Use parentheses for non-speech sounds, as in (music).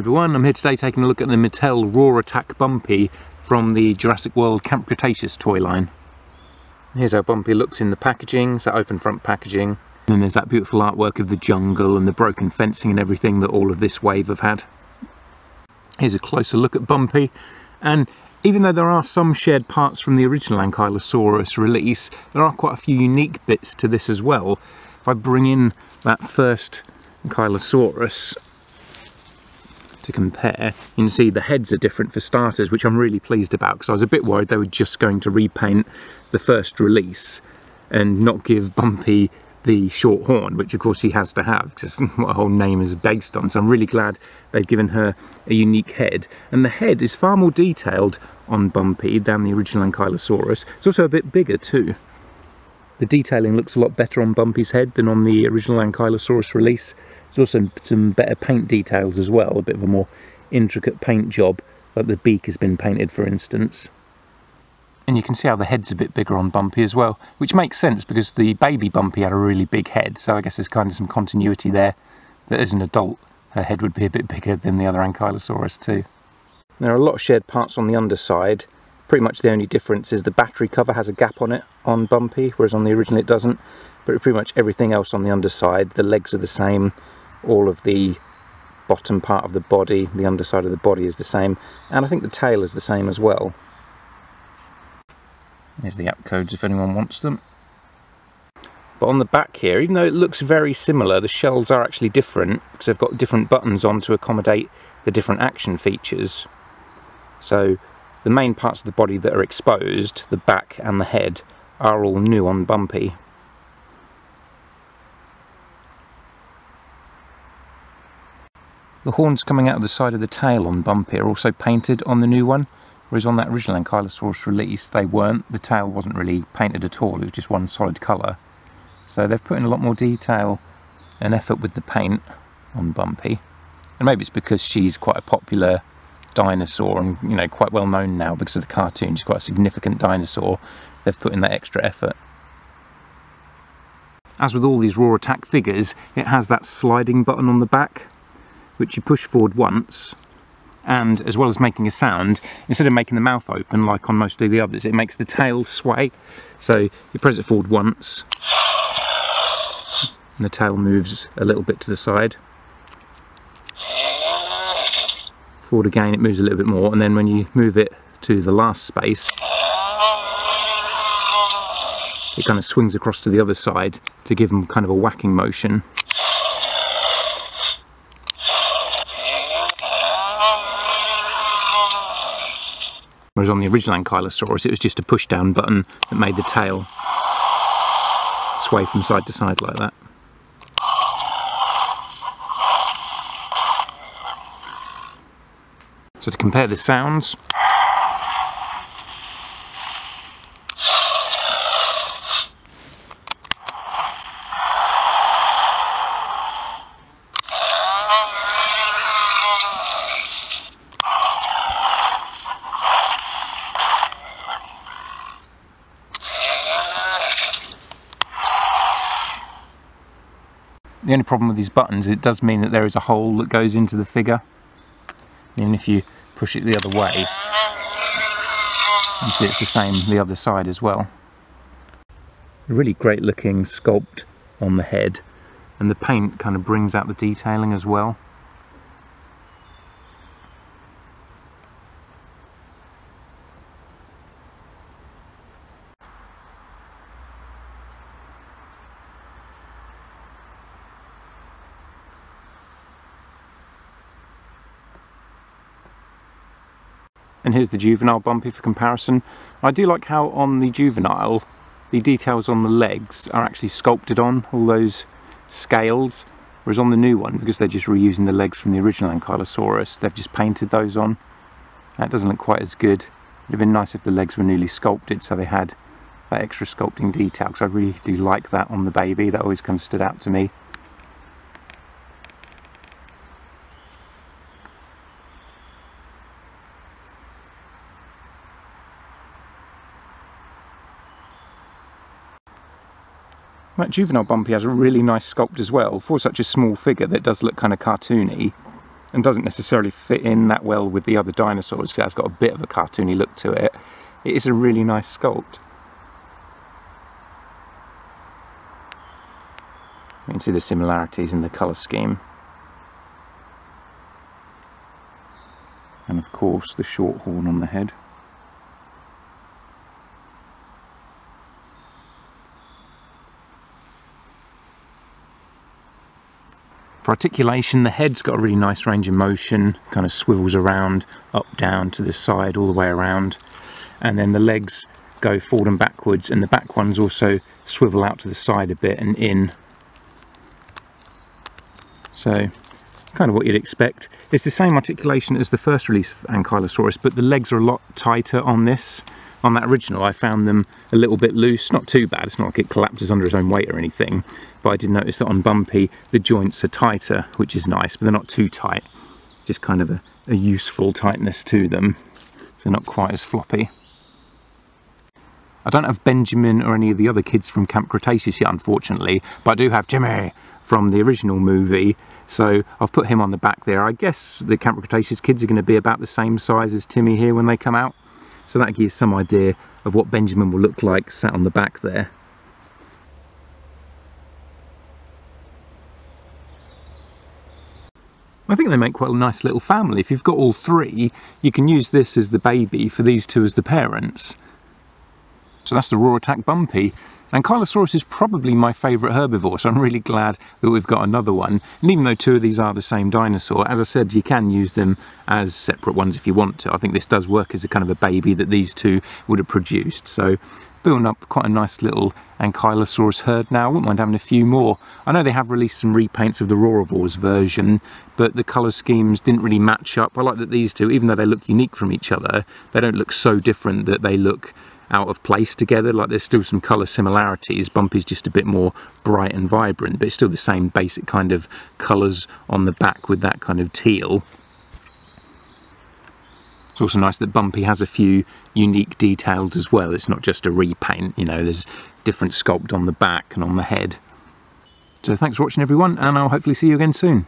everyone, I'm here today taking a look at the Mattel Roar Attack Bumpy from the Jurassic World Camp Cretaceous toy line. Here's how Bumpy looks in the packaging, that open front packaging. And then there's that beautiful artwork of the jungle and the broken fencing and everything that all of this wave have had. Here's a closer look at Bumpy, and even though there are some shared parts from the original Ankylosaurus release, there are quite a few unique bits to this as well. If I bring in that first Ankylosaurus to compare, you can see the heads are different for starters, which I'm really pleased about because I was a bit worried they were just going to repaint the first release and not give Bumpy the short horn, which of course she has to have because (laughs) what her whole name is based on. So I'm really glad they've given her a unique head. And the head is far more detailed on Bumpy than the original Ankylosaurus. It's also a bit bigger too. The detailing looks a lot better on Bumpy's head than on the original Ankylosaurus release. There's also some better paint details as well, a bit of a more intricate paint job, like the beak has been painted for instance. And you can see how the head's a bit bigger on Bumpy as well, which makes sense because the baby Bumpy had a really big head, so I guess there's kind of some continuity there, that as an adult her head would be a bit bigger than the other Ankylosaurus too. There are a lot of shared parts on the underside, pretty much the only difference is the battery cover has a gap on it on Bumpy, whereas on the original it doesn't, but pretty much everything else on the underside, the legs are the same, all of the bottom part of the body, the underside of the body is the same, and I think the tail is the same as well. There's the app codes if anyone wants them. But on the back here, even though it looks very similar, the shells are actually different because they've got different buttons on to accommodate the different action features. So the main parts of the body that are exposed, the back and the head, are all new on Bumpy. The horns coming out of the side of the tail on Bumpy are also painted on the new one, whereas on that original Ankylosaurus release they weren't. The tail wasn't really painted at all, it was just one solid colour. So they've put in a lot more detail and effort with the paint on Bumpy. And maybe it's because she's quite a popular dinosaur and you know quite well known now because of the cartoon. She's quite a significant dinosaur. They've put in that extra effort. As with all these roar attack figures, it has that sliding button on the back which you push forward once and as well as making a sound, instead of making the mouth open like on most of the others, it makes the tail sway. So you press it forward once and the tail moves a little bit to the side. Forward again, it moves a little bit more and then when you move it to the last space, it kind of swings across to the other side to give them kind of a whacking motion. Whereas on the original Ankylosaurus it was just a push down button that made the tail sway from side to side like that. So to compare the sounds, The only problem with these buttons is it does mean that there is a hole that goes into the figure. And if you push it the other way, you see it's the same the other side as well. A really great looking sculpt on the head and the paint kind of brings out the detailing as well. And here's the juvenile Bumpy for comparison. I do like how on the juvenile, the details on the legs are actually sculpted on, all those scales, whereas on the new one, because they're just reusing the legs from the original Ankylosaurus, they've just painted those on. That doesn't look quite as good. It'd have been nice if the legs were newly sculpted so they had that extra sculpting detail, because I really do like that on the baby, that always kind of stood out to me. That juvenile Bumpy has a really nice sculpt as well. For such a small figure that does look kind of cartoony, and doesn't necessarily fit in that well with the other dinosaurs because it's got a bit of a cartoony look to it. It is a really nice sculpt. You can see the similarities in the colour scheme. And of course the short horn on the head. For articulation, the head's got a really nice range of motion, kind of swivels around, up, down, to the side, all the way around. And then the legs go forward and backwards, and the back ones also swivel out to the side a bit and in. So, kind of what you'd expect. It's the same articulation as the first release of Ankylosaurus, but the legs are a lot tighter on this on that original I found them a little bit loose, not too bad, it's not like it collapses under its own weight or anything, but I did notice that on Bumpy the joints are tighter, which is nice, but they're not too tight, just kind of a, a useful tightness to them, so not quite as floppy. I don't have Benjamin or any of the other kids from Camp Cretaceous yet, unfortunately, but I do have Timmy from the original movie, so I've put him on the back there. I guess the Camp Cretaceous kids are going to be about the same size as Timmy here when they come out. So that gives some idea of what Benjamin will look like sat on the back there. I think they make quite a nice little family. If you've got all three, you can use this as the baby for these two as the parents. So that's the Roar Attack Bumpy. Ankylosaurus is probably my favourite herbivore, so I'm really glad that we've got another one. And even though two of these are the same dinosaur, as I said, you can use them as separate ones if you want to. I think this does work as a kind of a baby that these two would have produced. So building up quite a nice little Ankylosaurus herd now. I wouldn't mind having a few more. I know they have released some repaints of the Roarivores version, but the colour schemes didn't really match up. I like that these two, even though they look unique from each other, they don't look so different that they look out of place together. Like there's still some colour similarities. Bumpy's just a bit more bright and vibrant but it's still the same basic kind of colours on the back with that kind of teal. It's also nice that Bumpy has a few unique details as well. It's not just a repaint you know there's different sculpt on the back and on the head. So thanks for watching everyone and I'll hopefully see you again soon